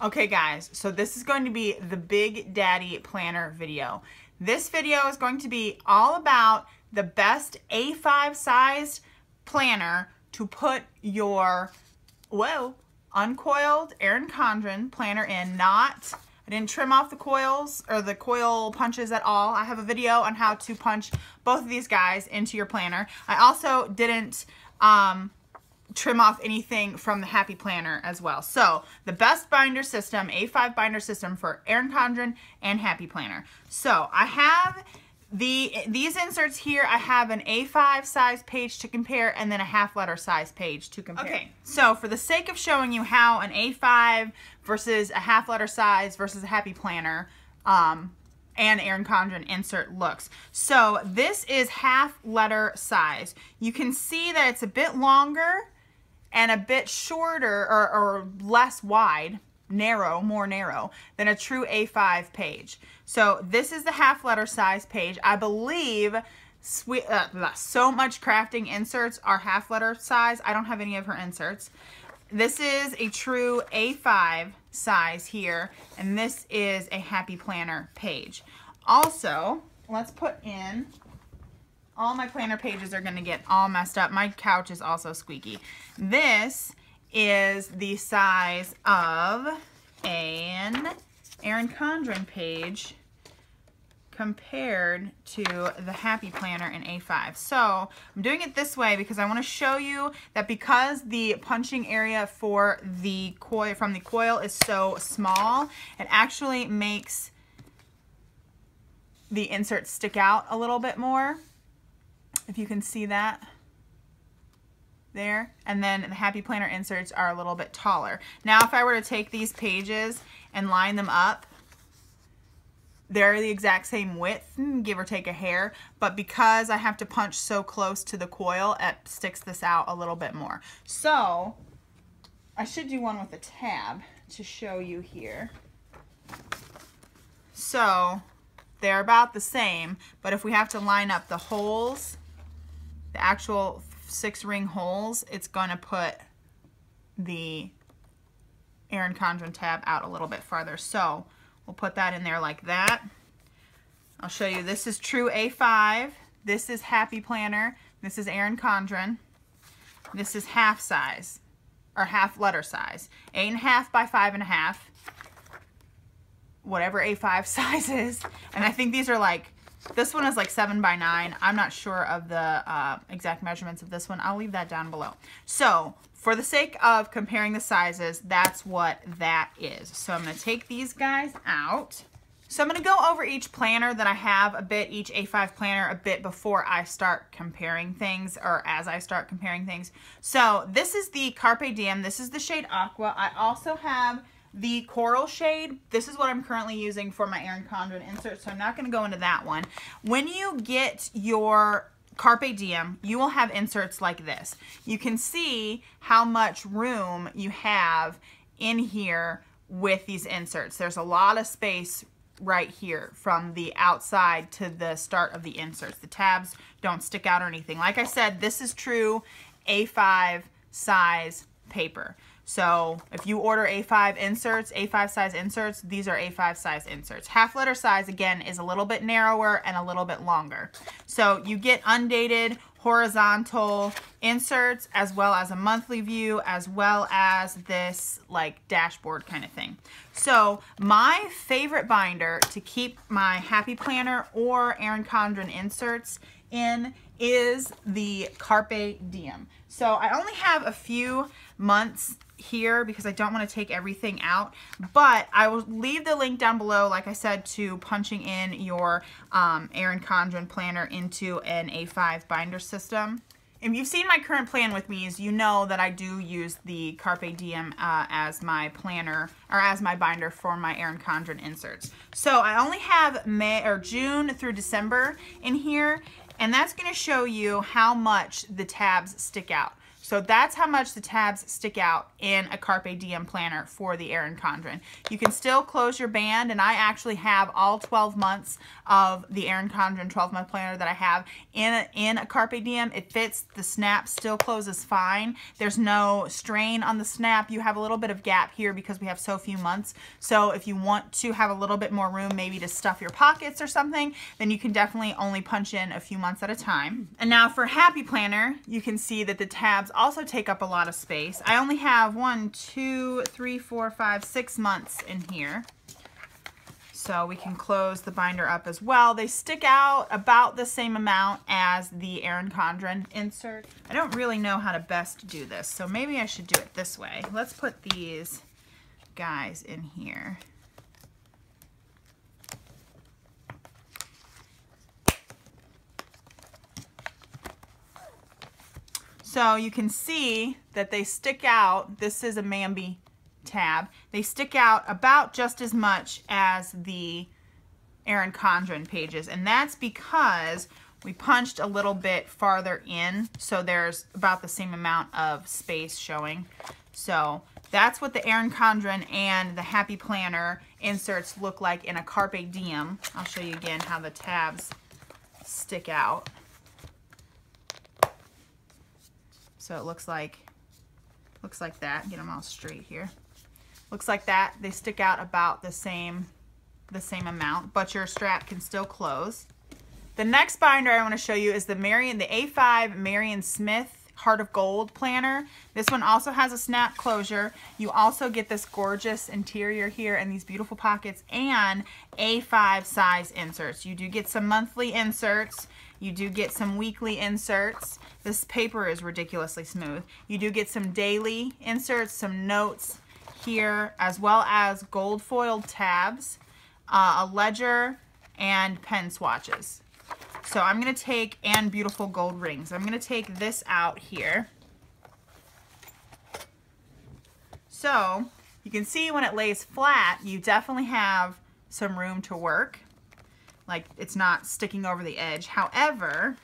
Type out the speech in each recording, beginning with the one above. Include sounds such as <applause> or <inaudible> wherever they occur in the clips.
Okay guys, so this is going to be the Big Daddy Planner video. This video is going to be all about the best A5 size planner to put your, whoa, uncoiled Erin Condren planner in, not, I didn't trim off the coils or the coil punches at all. I have a video on how to punch both of these guys into your planner. I also didn't um, trim off anything from the Happy Planner as well. So the best binder system, A5 binder system for Erin Condren and Happy Planner. So I have the these inserts here, I have an A5 size page to compare and then a half letter size page to compare. Okay, so for the sake of showing you how an A5 versus a half letter size versus a Happy Planner um, and Erin Condren insert looks. So this is half letter size. You can see that it's a bit longer and a bit shorter or, or less wide, narrow, more narrow than a true A5 page. So this is the half letter size page. I believe sweet, uh, Sew Much Crafting inserts are half letter size. I don't have any of her inserts. This is a true A5 size here, and this is a Happy Planner page. Also, let's put in all my planner pages are going to get all messed up. My couch is also squeaky. This is the size of an Erin Condren page compared to the Happy Planner in A5. So I'm doing it this way because I want to show you that because the punching area for the coil from the coil is so small, it actually makes the insert stick out a little bit more if you can see that there. And then the Happy Planner inserts are a little bit taller. Now, if I were to take these pages and line them up, they're the exact same width, give or take a hair, but because I have to punch so close to the coil, it sticks this out a little bit more. So, I should do one with a tab to show you here. So, they're about the same, but if we have to line up the holes the actual six ring holes, it's going to put the Erin Condren tab out a little bit farther. So we'll put that in there like that. I'll show you. This is true A5. This is Happy Planner. This is Erin Condren. This is half size, or half letter size. Eight and a half by five and a half. Whatever A5 <laughs> size is. And I think these are like this one is like 7 by 9 I'm not sure of the uh, exact measurements of this one. I'll leave that down below. So for the sake of comparing the sizes, that's what that is. So I'm going to take these guys out. So I'm going to go over each planner that I have a bit, each A5 planner a bit before I start comparing things or as I start comparing things. So this is the Carpe Diem. This is the shade Aqua. I also have the coral shade. This is what I'm currently using for my Erin Condren insert, so I'm not going to go into that one. When you get your Carpe Diem, you will have inserts like this. You can see how much room you have in here with these inserts. There's a lot of space right here from the outside to the start of the inserts. The tabs don't stick out or anything. Like I said, this is true A5 size paper. So if you order A5 inserts, A5 size inserts, these are A5 size inserts. Half letter size, again, is a little bit narrower and a little bit longer. So you get undated horizontal inserts as well as a monthly view as well as this like dashboard kind of thing. So my favorite binder to keep my Happy Planner or Erin Condren inserts in is the Carpe Diem. So I only have a few months here because I don't want to take everything out. But I will leave the link down below, like I said, to punching in your um, Erin Condren planner into an A5 binder system. If you've seen my current plan with me, you know that I do use the Carpe Diem uh, as my planner or as my binder for my Erin Condren inserts. So I only have May or June through December in here, and that's going to show you how much the tabs stick out. So that's how much the tabs stick out in a Carpe Diem planner for the Erin Condren. You can still close your band, and I actually have all 12 months of the Erin Condren 12-month planner that I have in a, in a Carpe Diem. It fits, the snap still closes fine. There's no strain on the snap. You have a little bit of gap here because we have so few months. So if you want to have a little bit more room maybe to stuff your pockets or something, then you can definitely only punch in a few months at a time. And now for Happy Planner, you can see that the tabs also take up a lot of space. I only have one, two, three, four, five, six months in here. So we can close the binder up as well. They stick out about the same amount as the Erin Condren insert. I don't really know how to best do this, so maybe I should do it this way. Let's put these guys in here. So you can see that they stick out. This is a Mambi tab. They stick out about just as much as the Erin Condren pages. And that's because we punched a little bit farther in. So there's about the same amount of space showing. So that's what the Erin Condren and the Happy Planner inserts look like in a Carpe Diem. I'll show you again how the tabs stick out. So it looks like, looks like that. Get them all straight here. Looks like that. They stick out about the same, the same amount, but your strap can still close. The next binder I want to show you is the Marion, the A5 Marion Smith Heart of Gold planner. This one also has a snap closure. You also get this gorgeous interior here and these beautiful pockets and A5 size inserts. You do get some monthly inserts. You do get some weekly inserts. This paper is ridiculously smooth. You do get some daily inserts, some notes here, as well as gold foiled tabs, uh, a ledger, and pen swatches. So I'm going to take, and beautiful gold rings. I'm going to take this out here. So you can see when it lays flat, you definitely have some room to work like it's not sticking over the edge. However,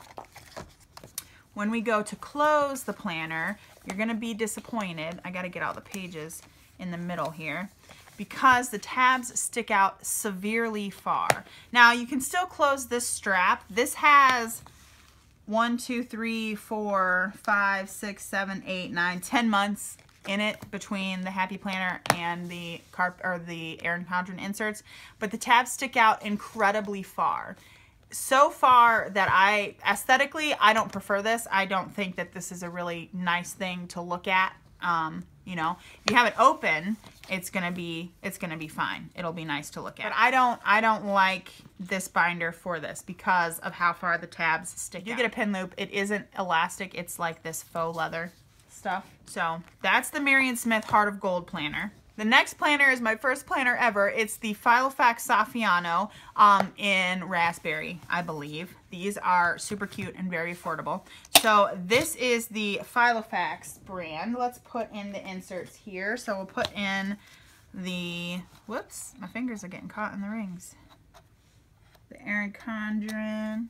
when we go to close the planner, you're gonna be disappointed. I gotta get all the pages in the middle here because the tabs stick out severely far. Now you can still close this strap. This has one, two, three, four, five, six, seven, eight, nine, ten months in it between the Happy Planner and the carp or the Erin Condren inserts, but the tabs stick out incredibly far. So far that I aesthetically I don't prefer this. I don't think that this is a really nice thing to look at. Um, you know, if you have it open, it's gonna be it's gonna be fine. It'll be nice to look at. But I don't I don't like this binder for this because of how far the tabs stick. You get a pin loop. It isn't elastic. It's like this faux leather stuff. So that's the Marion Smith Heart of Gold planner. The next planner is my first planner ever. It's the Filofax Saffiano um, in Raspberry, I believe. These are super cute and very affordable. So this is the Filofax brand. Let's put in the inserts here. So we'll put in the, whoops, my fingers are getting caught in the rings. The Erin Condren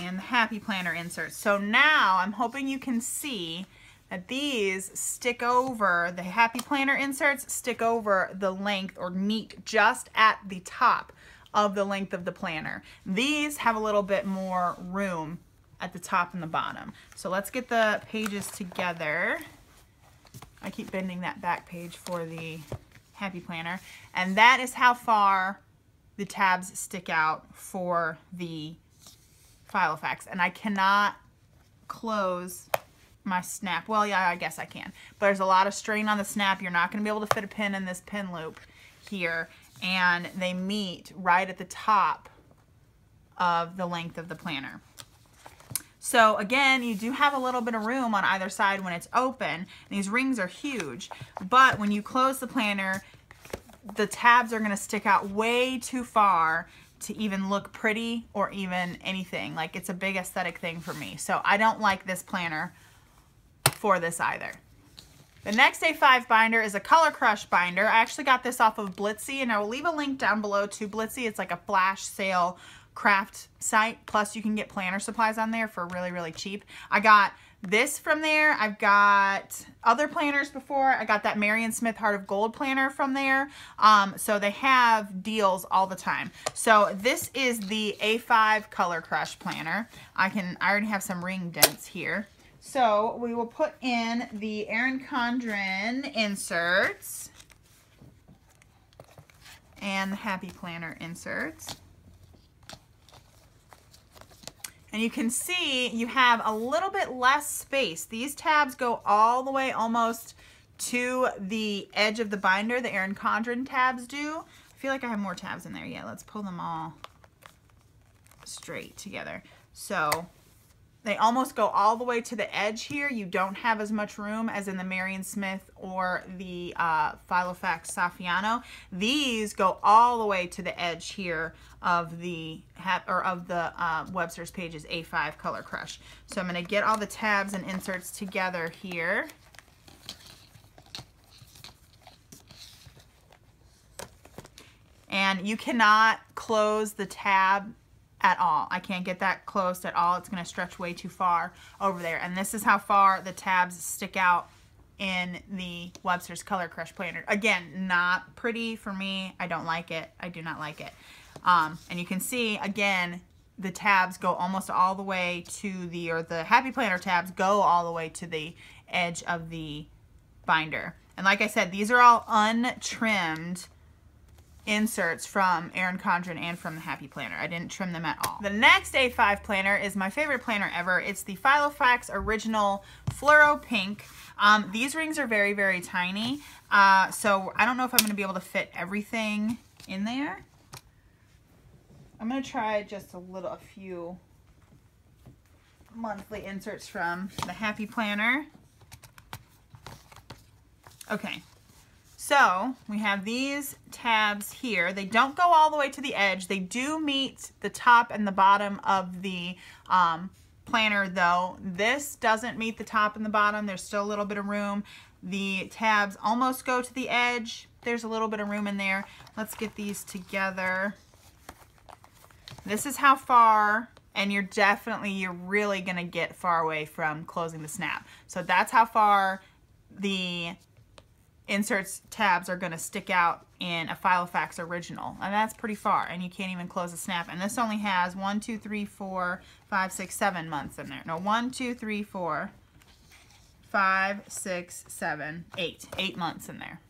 and the Happy Planner inserts. So now I'm hoping you can see that these stick over, the Happy Planner inserts stick over the length or meet just at the top of the length of the planner. These have a little bit more room at the top and the bottom. So let's get the pages together. I keep bending that back page for the Happy Planner. And that is how far the tabs stick out for the Filofax. And I cannot close my snap. Well, yeah, I guess I can. But there's a lot of strain on the snap. You're not going to be able to fit a pin in this pin loop here. And they meet right at the top of the length of the planner. So again, you do have a little bit of room on either side when it's open. These rings are huge, but when you close the planner, the tabs are gonna stick out way too far to even look pretty or even anything. Like it's a big aesthetic thing for me. So I don't like this planner for this either. The next A5 binder is a Color Crush binder. I actually got this off of Blitsy, and I will leave a link down below to Blitsy. It's like a flash sale craft site. Plus, you can get planner supplies on there for really, really cheap. I got this from there. I've got other planners before. I got that Marion Smith Heart of Gold planner from there. Um, so they have deals all the time. So this is the A5 Color Crush planner. I can, I already have some ring dents here. So we will put in the Erin Condren inserts and the Happy Planner inserts. And you can see you have a little bit less space. These tabs go all the way almost to the edge of the binder. The Erin Condren tabs do. I feel like I have more tabs in there. Yeah, let's pull them all straight together. So they almost go all the way to the edge here. You don't have as much room as in the Marion Smith or the uh, Filofax Saffiano. These go all the way to the edge here of the or of the uh, Webster's Pages A5 Color Crush. So I'm going to get all the tabs and inserts together here. And you cannot close the tab at all. I can't get that close at all. It's going to stretch way too far over there. And this is how far the tabs stick out in the Webster's Color Crush Planner. Again, not pretty for me. I don't like it. I do not like it. Um, and you can see, again, the tabs go almost all the way to the, or the Happy Planner tabs go all the way to the edge of the binder. And like I said, these are all untrimmed inserts from Erin Condren and from the Happy Planner. I didn't trim them at all. The next A5 planner is my favorite planner ever. It's the Filofax Original Fluoro Pink. Um, these rings are very, very tiny, uh, so I don't know if I'm going to be able to fit everything in there. I'm going to try just a little, a few monthly inserts from the Happy Planner. Okay, so we have these tabs here. They don't go all the way to the edge. They do meet the top and the bottom of the um, planner though. This doesn't meet the top and the bottom. There's still a little bit of room. The tabs almost go to the edge. There's a little bit of room in there. Let's get these together. This is how far and you're definitely, you're really gonna get far away from closing the snap. So that's how far the inserts tabs are going to stick out in a Filofax original. And that's pretty far. And you can't even close a snap. And this only has one, two, three, four, five, six, seven months in there. No, one, two, three, four, five, six, seven, eight. Eight months in there.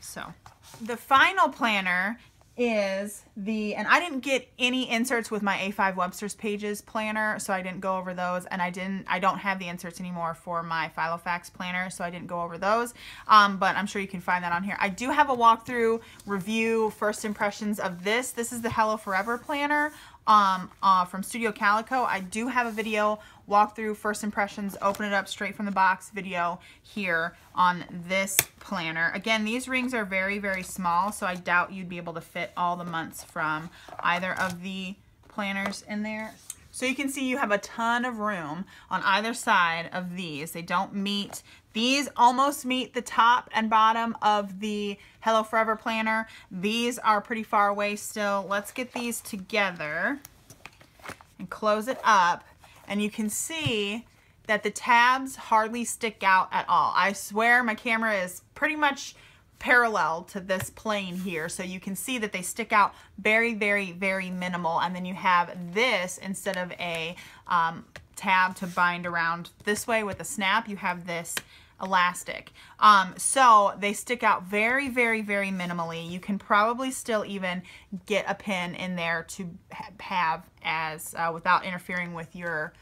So the final planner is the, and I didn't get any inserts with my A5 Webster's Pages planner, so I didn't go over those, and I didn't, I don't have the inserts anymore for my Filofax planner, so I didn't go over those, um, but I'm sure you can find that on here. I do have a walkthrough review, first impressions of this. This is the Hello Forever planner um, uh, from Studio Calico. I do have a video walkthrough, first impressions, open it up straight from the box video here on this planner. Again, these rings are very, very small, so I doubt you'd be able to fit all the months from either of the planners in there. So you can see you have a ton of room on either side of these. They don't meet, these almost meet the top and bottom of the Hello Forever planner. These are pretty far away still. Let's get these together and close it up. And you can see that the tabs hardly stick out at all. I swear my camera is pretty much parallel to this plane here. So you can see that they stick out very, very, very minimal. And then you have this instead of a um, tab to bind around this way with a snap, you have this elastic. Um, so they stick out very, very, very minimally. You can probably still even get a pin in there to have as uh, without interfering with your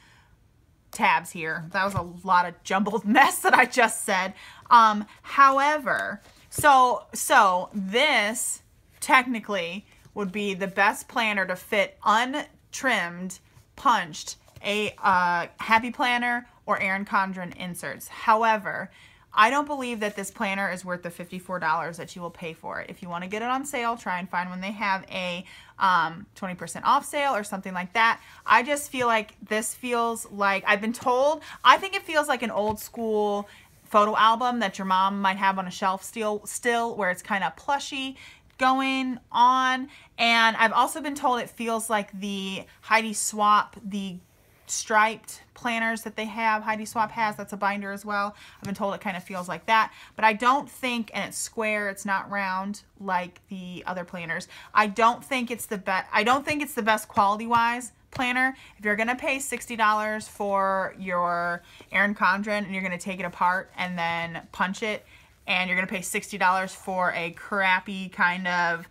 tabs here. That was a lot of jumbled <laughs> mess that I just said. Um, however, so, so this technically would be the best planner to fit untrimmed, punched, a uh, Happy Planner or Erin Condren inserts. However, I don't believe that this planner is worth the $54 that you will pay for it. If you want to get it on sale, try and find when they have a 20% um, off sale or something like that. I just feel like this feels like, I've been told, I think it feels like an old school photo album that your mom might have on a shelf still, still where it's kind of plushy going on. And I've also been told it feels like the Heidi Swapp, the striped planners that they have. Heidi Swapp has. That's a binder as well. I've been told it kind of feels like that. But I don't think, and it's square, it's not round like the other planners. I don't think it's the best. I don't think it's the best quality-wise planner. If you're going to pay $60 for your Erin Condren and you're going to take it apart and then punch it, and you're going to pay $60 for a crappy kind of,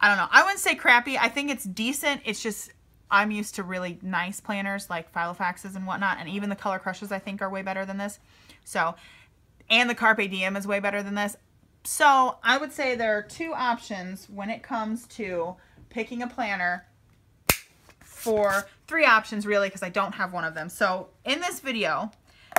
I don't know, I wouldn't say crappy. I think it's decent. It's just, I'm used to really nice planners like Filofaxes and whatnot, and even the Color Crushes I think are way better than this. So, and the Carpe Diem is way better than this. So, I would say there are two options when it comes to picking a planner for three options really because I don't have one of them. So in this video,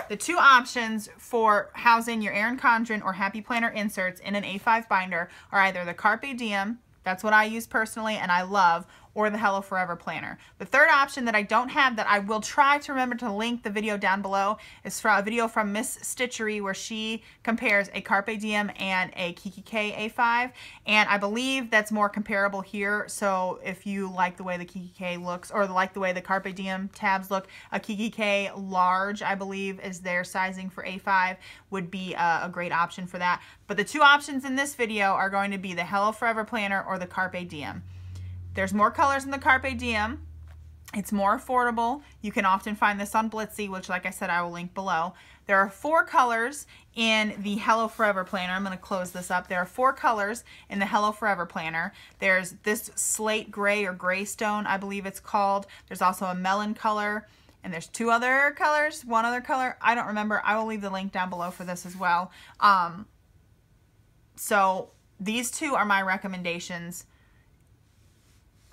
the two options for housing your Erin Condren or Happy Planner inserts in an A5 binder are either the Carpe Diem, that's what I use personally and I love, or the Hello Forever planner. The third option that I don't have that I will try to remember to link the video down below is from a video from Miss Stitchery where she compares a Carpe Diem and a kikki.K A5 and I believe that's more comparable here so if you like the way the kikki.K looks or like the way the Carpe Diem tabs look a kikki.K large I believe is their sizing for A5 would be a, a great option for that but the two options in this video are going to be the Hello Forever planner or the Carpe Diem. There's more colors in the Carpe Diem. It's more affordable. You can often find this on Blitsy, which like I said, I will link below. There are four colors in the Hello Forever planner. I'm going to close this up. There are four colors in the Hello Forever planner. There's this slate gray or gray stone, I believe it's called. There's also a melon color. And there's two other colors, one other color. I don't remember. I will leave the link down below for this as well. Um, so these two are my recommendations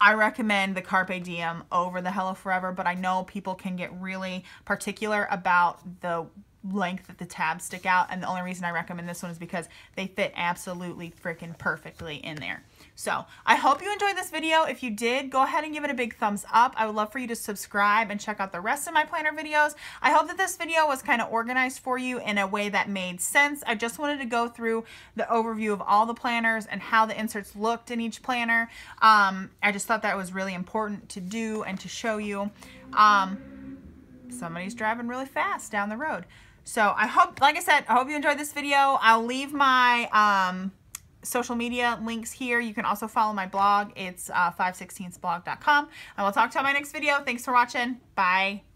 I recommend the Carpe Diem over the Hello Forever, but I know people can get really particular about the length that the tabs stick out, and the only reason I recommend this one is because they fit absolutely freaking perfectly in there. So I hope you enjoyed this video. If you did, go ahead and give it a big thumbs up. I would love for you to subscribe and check out the rest of my planner videos. I hope that this video was kind of organized for you in a way that made sense. I just wanted to go through the overview of all the planners and how the inserts looked in each planner. Um, I just thought that was really important to do and to show you. Um, somebody's driving really fast down the road. So I hope, like I said, I hope you enjoyed this video. I'll leave my um, social media links here. You can also follow my blog. It's uh, 516thblog.com. And we'll talk to you on my next video. Thanks for watching. Bye.